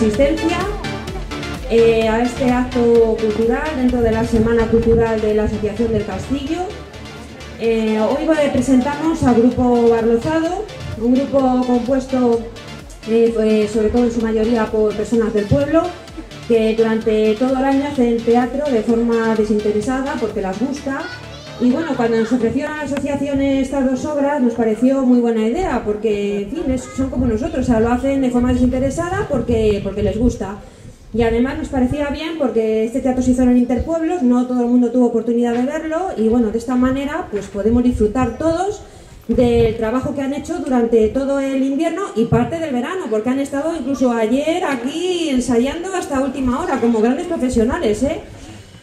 asistencia eh, a este acto cultural dentro de la Semana Cultural de la Asociación del Castillo. Eh, hoy presentamos al Grupo Barlozado, un grupo compuesto eh, sobre todo en su mayoría por personas del pueblo, que durante todo el año hacen teatro de forma desinteresada porque las gusta y bueno, cuando nos ofrecieron a la asociación estas dos obras nos pareció muy buena idea, porque en fin, son como nosotros, o sea, lo hacen de forma desinteresada porque, porque les gusta. Y además nos parecía bien porque este teatro se hizo en Interpueblos, no todo el mundo tuvo oportunidad de verlo y bueno, de esta manera pues podemos disfrutar todos del trabajo que han hecho durante todo el invierno y parte del verano, porque han estado incluso ayer aquí ensayando hasta última hora como grandes profesionales, ¿eh?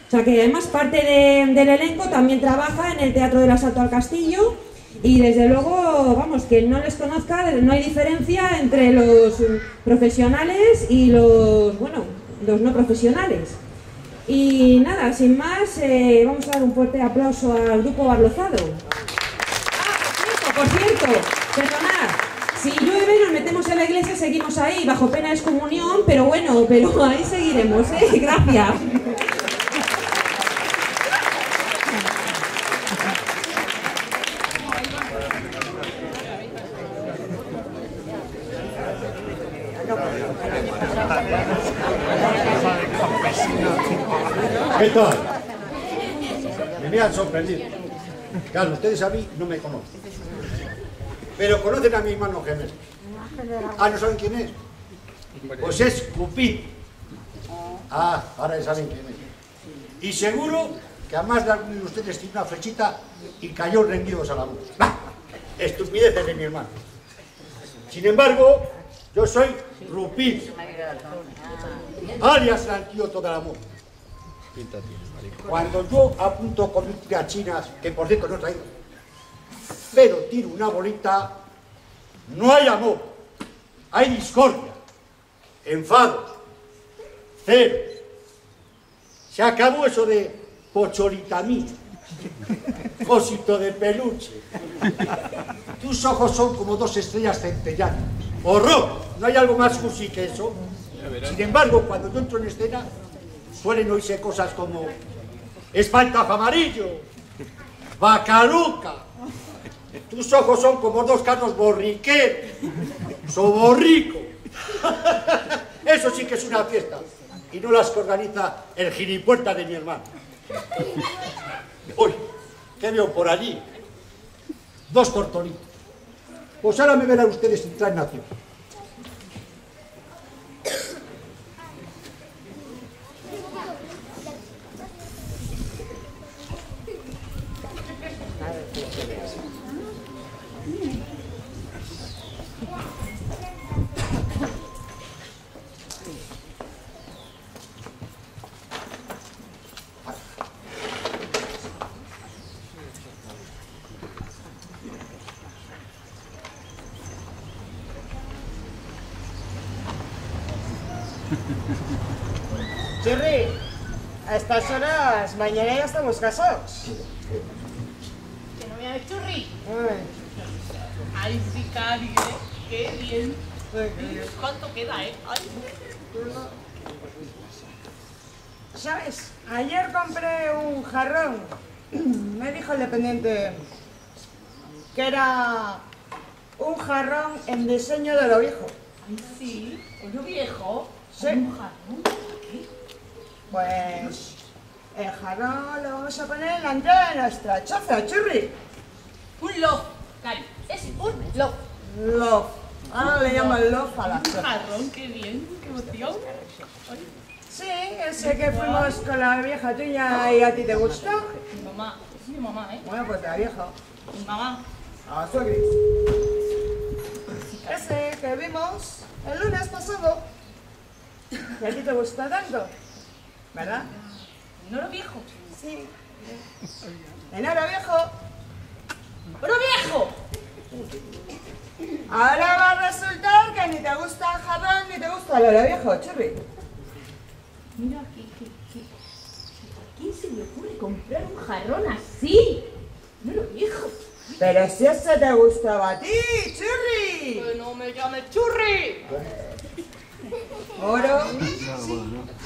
O sea que además parte del elenco también trabaja en el Teatro del Asalto al Castillo y desde luego, vamos, que no les conozca, no hay diferencia entre los profesionales y los, bueno, los no profesionales. Y nada, sin más, eh, vamos a dar un fuerte aplauso al grupo Barlozado. Ah, por cierto, por cierto, perdonad, si llueve nos metemos en la iglesia, seguimos ahí, bajo pena de excomunión, pero bueno, pero ahí seguiremos, ¿eh? Gracias. ¿Qué tal? Me han sorprendido. Claro, ustedes a mí no me conocen. Pero conocen a mi hermano gemelo. Ah, ¿no saben quién es? Pues es Cupid. Ah, ahora saben quién es. Y seguro que a más de de ustedes tiene una flechita y cayó rendidos a la luz. Estupideces de mi hermano. Sin embargo, yo soy Rupid, alias el antídoto del amor. Cuando yo apunto con mis chinas, que por cierto no traigo, pero tiro una bolita, no hay amor, hay discordia, enfados, celos. Se acabó eso de pocholita mía, cosito de peluche. Tus ojos son como dos estrellas centellanas. ¡Horror! No hay algo más cursi que eso. Sin embargo, cuando yo entro en escena, suelen oírse cosas como espantajo amarillo, bacaluca, tus ojos son como dos carnos borriqueros, soborrico. Eso sí que es una fiesta, y no las que organiza el gilipuerta de mi hermano. Uy, ¿qué veo por allí? Dos tortolitos. Pois ahora me verán ustedes entrar en cifra. Chirri, a estas horas, mañana ya estamos casados. ¿Que no me Churri? Ay, sí, Cari, qué bien. ¿Cuánto queda, eh? Ay. ¿Sabes? Ayer compré un jarrón. Me dijo el dependiente que era un jarrón en diseño de lo viejo. Ay, sí, lo viejo. Sí. ¿Un jarrón? Pues el jarrón lo vamos a poner en la entrada de nuestra choza, churri. Un love, Cari. Es un love. Love. Ahora le llaman love a la Un choza. jarrón, qué bien, qué emoción. Sí, ese que fuimos con la vieja tuya y a ti te gustó. mi mamá, es mi mamá, ¿eh? Bueno, pues la vieja. Mi mamá. A la suegris. Ese que vimos el lunes pasado. Y a ti te gustó tanto. ¿Verdad? ¿No lo viejo? Sí. En oro viejo. ¡Pero viejo! Ahora va a resultar que ni te gusta el jarrón ni te gusta el oro viejo, churri. Mira, ¿qué, qué, qué? ¿A quién se le ocurre comprar un jarrón así? No lo viejo. Pero si ese te gustaba a ti, churri. Que no me llame churri. Oro.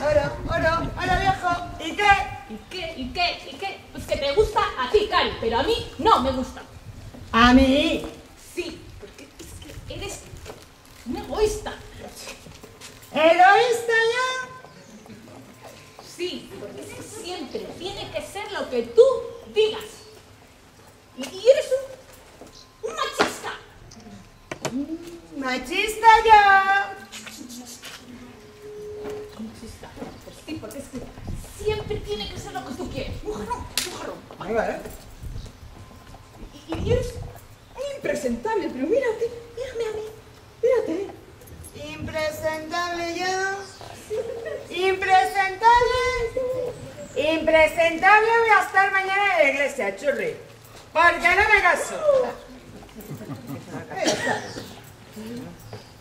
Oro, oro, oro viejo. ¿Y qué? ¿Y qué? ¿Y qué? ¿Y qué? Pues que te gusta a ti, Cari, pero a mí no me gusta. A mí. Sí, porque es que eres un egoísta. ¿Egoísta ya? Sí, porque siempre tiene que ser lo que tú digas. Y, y eres un, un machista. Machista ya. Machista. Pues sí, porque es que siempre tiene que ser lo que tú quieres. Un jarrón, un jarrón. Ahí va, ¿eh? Y, y eres un impresentable, pero mírate, mírame a mí, mírate. Impresentable ya. Impresentable. Impresentable voy a estar mañana en la iglesia, churri. Porque no me caso.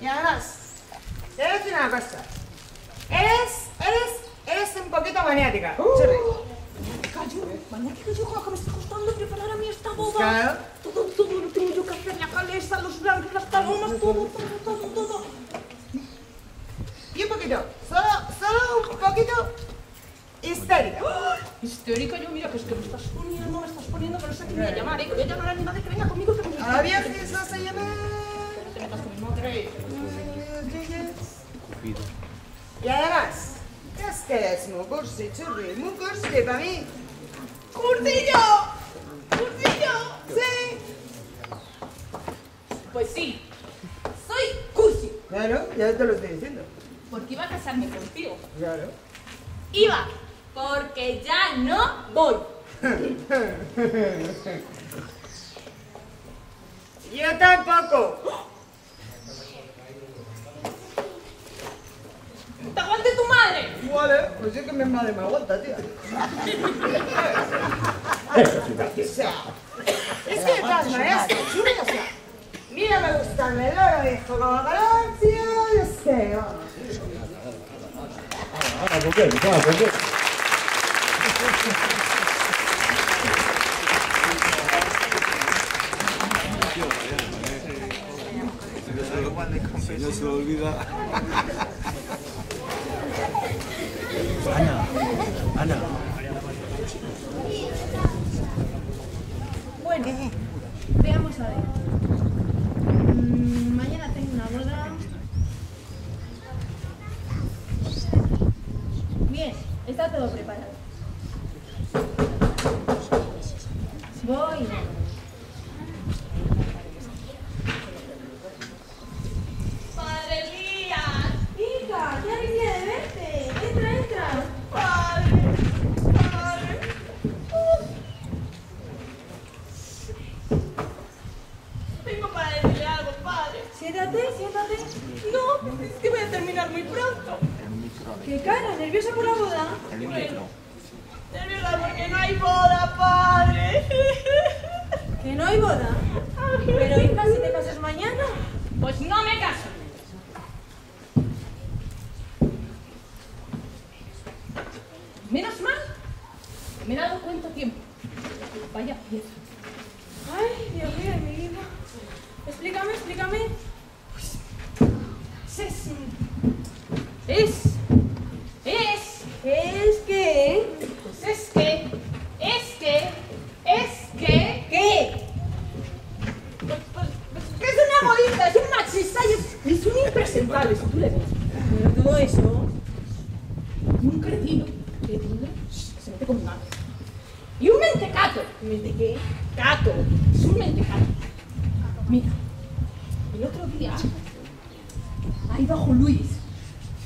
Y además, te voy a decir una cosa. Eres, eres, eres un poquito maniática, churri. Cayó, mañana que yo que me está costando preparar a mí esta boda. Claro. Todo, todo lo tengo yo que hacer, la calesa, los blancos, las palomas, todo, todo, todo, poquito, solo, solo un poquito histérica. Histérica, yo mira que es que me estás poniendo, me estás poniendo, que no sé quién voy a llamar, eh, que voy a llamar a mi madre que venga conmigo, que me A la vieja se llama... Que no te metas con mi madre. Y además, es que eres muy cursi, churri, muy cursi para mí. ¡Cursillo! ¡Cursillo! Sí. Pues sí, soy cursi, Claro, ya te lo estoy diciendo. Porque iba a casarme contigo. Claro. Iba, porque ya no voy. Yo tampoco. ¡Te aguante tu madre! Vale, pues sí que mi madre me aguanta, tía. Es que de todas maneras, churri, o sea, mira, me gusta el melón, viejo, como sé, vamos. Ah, ¿por qué? Ah, ¿por qué? No se lo olvida. Ana, Ana, Bueno, veamos a ver. Mm, mañana tengo una boda. Bien, está todo preparado. Voy. ¡Padre Elías! Hija, qué alegría de verte. Entra, entra. ¡Padre! ¡Padre! Tengo para decirle algo, padre. Siéntate, siéntate. No, es que voy a terminar muy pronto. ¿Qué cara? ¿Nerviosa por la boda? Bueno, nerviosa porque no hay boda, padre. ¿Que no hay boda? Pero hija, si te casas mañana. Pues no me caso. Menos mal que me he dado cuenta a tiempo. Vaya pieza. Ay, Dios mío, mi vida. Explícame, explícame. Es. Es. Es. Es que... Pues es que. Es que. Es que. ¿Qué? Pues, pues, pues que es un egoísta, es un machista y es, es un impresentable, si tú le ves. Pero todo eso... Y un cretino. Cretino. que Se mete con mi madre. Y un mentecato. ¿De qué? Cato. Es un mentecato. Mira. El otro día. Ahí bajo Luis.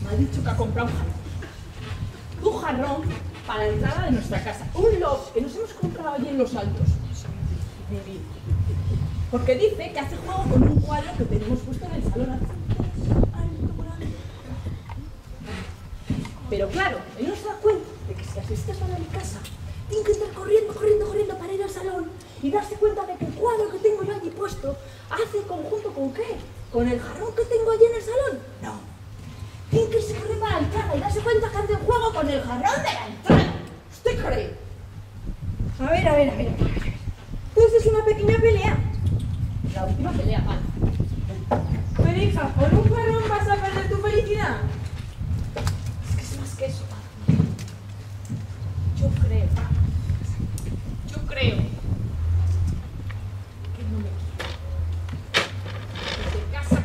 Me ha dicho que ha comprado un jarrón. Un jarrón para la entrada de nuestra casa. Un loft que nos hemos comprado allí en los altos. Porque dice que hace juego con un cuadro que tenemos puesto en el salón. Pero claro, él no se da cuenta de que si asistes a mi casa, tiene que estar corriendo, corriendo, corriendo para ir al salón y darse cuenta de que el cuadro que tengo yo allí puesto hace conjunto con qué? ¿Con el jarrón que tengo allí en el salón? No. Tiene que irse corriendo a la entrada y darse cuenta que hace juego con el jarrón de la entrada. ¿Usted cree? A ver, a ver. a ver. Entonces es una pequeña pelea. La última pelea, vale. Pero hija, ¿por un jarrón vas a perder tu felicidad?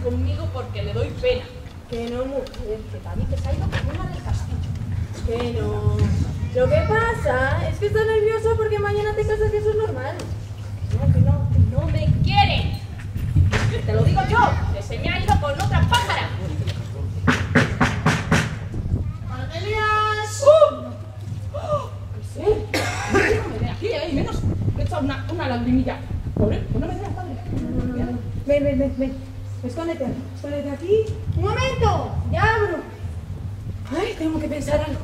conmigo porque le doy pena. Que no, mujer, que David te ha ido con una del castillo. Que no. Lo que pasa es que estás nervioso porque mañana te casas y eso es normal. No, que no, que no me quiere. Te lo digo yo, que se me ha ido con otra pájara. ¡Cornelias! Sí, no me ve aquí, eh, menos me he echado una, lagrimilla. Pobre, no me veas, padre. Ven, ven, ven, ven. Escóndete. Escóndete aquí. ¡Un momento! ¡Ya abro! Ay, tengo que pensar algo.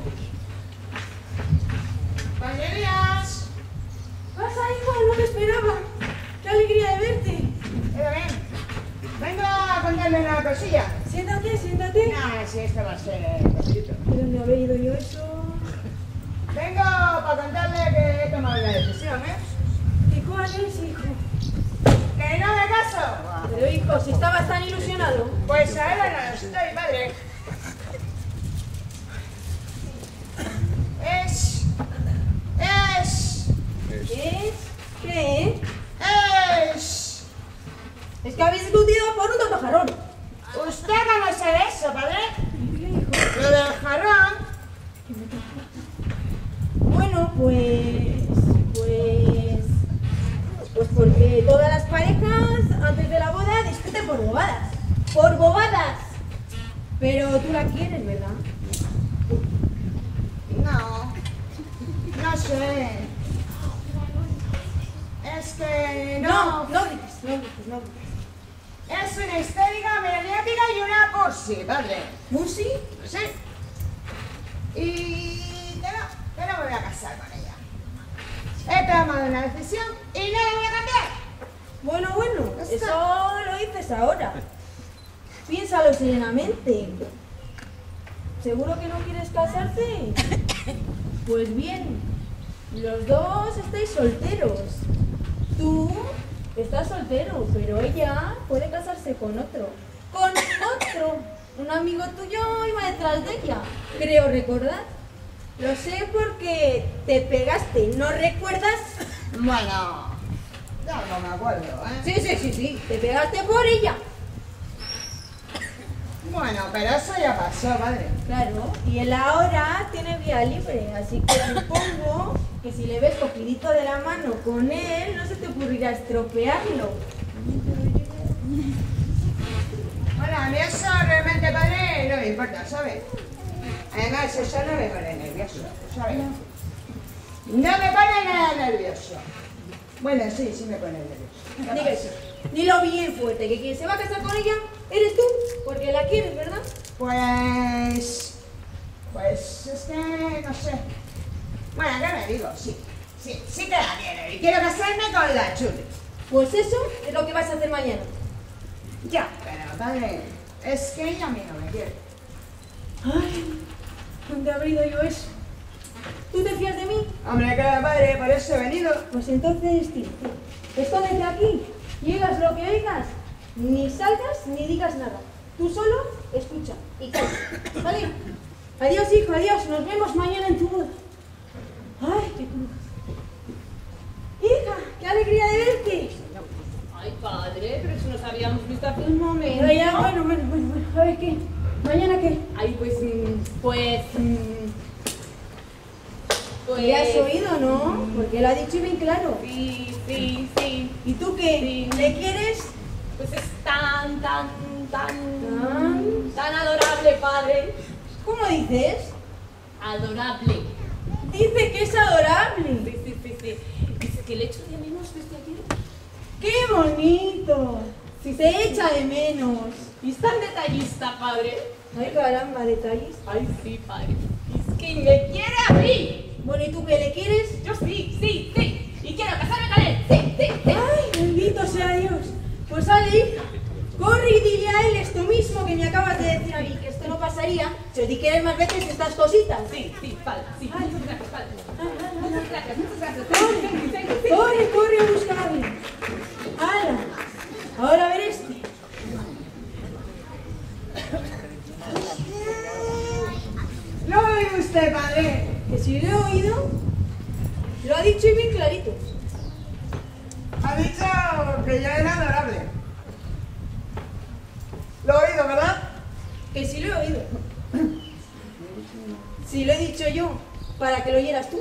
¡Cornelias! ¡Pasa, hijo! No me esperaba. ¡Qué alegría de verte! Eh, ven. Vengo a contarle una cosilla. Siéntate, siéntate. No, si esto va a ser cortito. ¿De dónde había ido yo eso? Vengo para contarle que he tomado una decisión, ¿eh? ¿Y cuál es, hijo? ¡Que no me caso! Pero, hijo, si estabas tan ilusionado. Pues ahora no estoy, padre. Es... Es... ¿Es? ¿Qué? Es... Es que habéis discutido por un tonto jarrón. ¿Usted cómo sabe eso, padre? Lo del jarrón... Bueno, pues. Pues. Pues porque todas las parejas antes de la boda discuten por bobadas. ¡Por bobadas! Pero tú la quieres, ¿verdad? No... Sé... Es que... No, No... no grites, no grites, no grites. Es una histérica, maniática y una cursi, padre. ¿Musi? Sí. Y que no, que no me voy a casar con ella. He tomado una decisión y no la voy a cambiar. Bueno, bueno, eso lo dices ahora. Piénsalo serenamente. ¿Seguro que no quieres casarte? Pues bien, los dos estáis solteros. Tú estás soltero, pero ella puede casarse con otro. ¡Con otro! Un amigo tuyo iba detrás de ella. Creo recordar. Lo sé porque te pegaste. ¿No recuerdas? Bueno, ya no me acuerdo, ¿eh? Sí, sí, sí, sí. Te pegaste por ella. Bueno, pero eso ya pasó, padre. Claro, y él ahora tiene vía libre, así que supongo que si le ves cogidito de la mano con él, no se te ocurrirá estropearlo. Bueno, a mí eso realmente, padre, no me importa, ¿sabes? Además, eso no me pone nervioso, ¿sabes? No me pone nada nervioso. Bueno, sí, sí me pone nervioso. Diga eso. Dilo bien fuerte, que quien se va a casar con ella eres tú, porque la quieres, ¿verdad? Pues. Pues es que no sé. Bueno, ¿qué me digo? Sí. Sí, sí que la quiero. Y quiero casarme con la Chuli. Pues eso es lo que vas a hacer mañana. Ya, pero padre, es que ella a mí no me quiere. Ay, ¿dónde habré ido yo eso? ¿Tú te fías de mí? Hombre, que padre, por eso he venido. Pues entonces, tío, escóndete aquí, llegas lo que oigas, ni salgas ni digas nada. Tú solo escucha y calla. ¿Vale? Adiós, hijo, adiós. Nos vemos mañana en tu boda. Ay, qué cruz. Hija, qué alegría de verte. Ay, padre, pero si nos habíamos visto hace un momento. Pero ya, bueno, bueno, bueno, bueno. A ver qué. ¿Mañana qué? Ay, pues, mm, pues, mm, pues... ¿Le has oído, no? Porque lo ha dicho bien claro. Sí, sí, sí. ¿Y tú qué? Sí. ¿Le quieres? Pues es tan, tan, tan, Tan. tan adorable, padre. ¿Cómo dices? Adorable. Dice que es adorable. Sí, sí, sí, sí. Dice que el hecho de menos desde ayer. ¡Qué bonito! Si se echa de menos. Y es tan detallista, padre. Ay, caramba, detalles. Ay, sí, padre. Es que me quiere a mí. Bueno, ¿y tú qué le quieres? Yo sí, sí, sí. Y quiero casarme con él. Sí, sí, sí. ¡Ay, bendito sea Dios! Pues hija. Corre y dile a él esto mismo que me acabas de decir a mí, que esto no pasaría. Se di que eres más veces estas cositas. Sí, sí, padre. Sí, Ay. muchas gracias, ay, Muchas gracias, muchas gracias. Corre, Sí, sí, sí, sí. corre, corre a buscarle. ¡Hala! Ahora a ver este. ¿No oye usted, padre? Que si lo he oído, lo ha dicho y bien clarito. Ha dicho que yo era adorable. Lo he oído, ¿verdad? Que sí lo he oído. Sí lo he dicho yo, para que lo oyeras tú.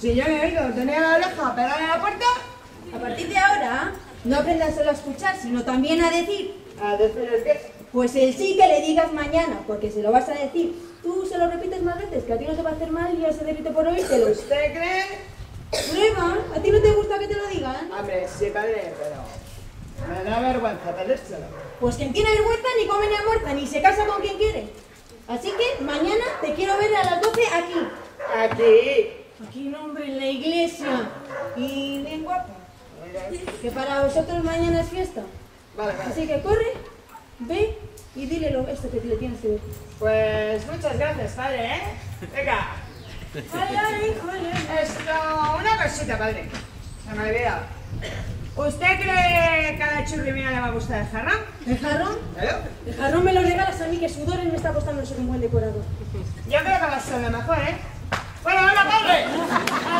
Si yo he oído, tenía la oreja pegada en la puerta. A partir de ahora, no aprendas solo a escuchar, sino también a decir. A decir el qué. Pues el sí que le digas mañana, porque se lo vas a decir. Tú se lo repites más veces, que a ti no te va a hacer mal y ya se derrite por oírtelo. ¿Usted cree? Prueba, ¿a ti no te gusta que te lo digan? Hombre, sí, padre, pero... Me da vergüenza pedírselo. Pues quien tiene vergüenza ni come ni muerta, ni se casa con quien quiere. Así que mañana te quiero ver a las 12 aquí. Aquí. Aquí, no, hombre, en la iglesia. Y bien guapa. Que para vosotros mañana es fiesta. Vale, vale. Así que corre, ve y dile lo, esto que le tienes que decir. Pues muchas gracias, padre, ¿eh? Venga. Ay, ay, híjole. Esto, una cosita, padre. Se me olvida. ¿Usted cree que a la churrimina le va a gustar el jarrón? ¿El jarrón? ¿Claro? El jarrón me lo regalas a mí, que sudores me está costando ser un buen decorador. Yo creo que va a ser lo mejor, ¿eh? Bueno, hola, padre.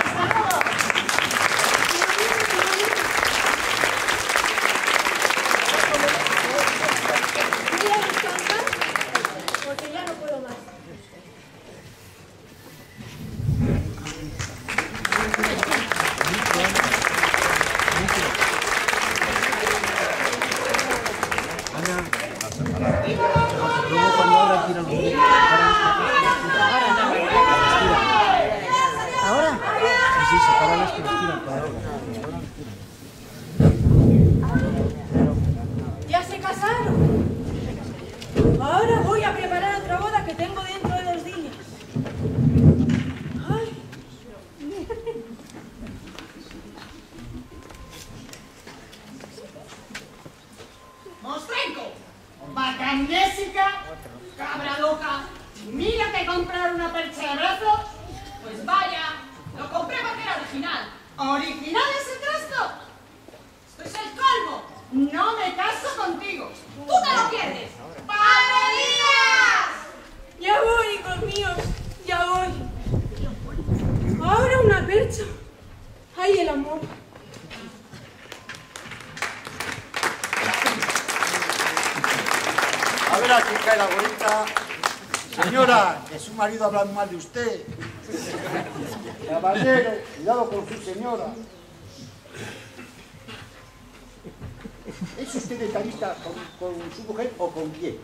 ¡Ya se casaron! Ahora voy a preparar otra boda que tengo dentro de dos días. Ay. Mostrenco, bacanésica, cabra loca, mira que comprar una percha de brazos. Pues vaya, lo compré porque era original. ¿Original ese trasto? Esto es el colmo. No me caso contigo. ¡Tú te lo pierdes! ¡Padre Díaz! Ya voy, hijos míos, ya voy. Ahora una percha. Ay, el amor. A ver a quién cae la bolita. Señora, que su marido habla mal de usted. Caballero, cuidado con su señora. ¿Es usted detallista con, con su mujer o con quién?